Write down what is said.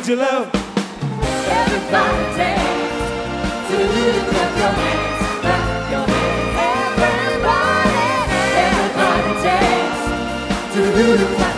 need your love. Everybody to clap your hands, clap your hands. Everybody, everybody dance to clap.